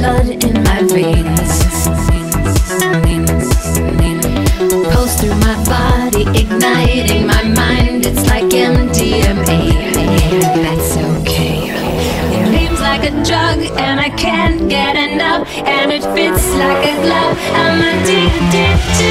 blood in my veins. Pulse through my body, igniting my mind. It's like MDMA. That's okay. It leaves like a drug, and I can't get enough. And it fits like a glove. I'm addicted to.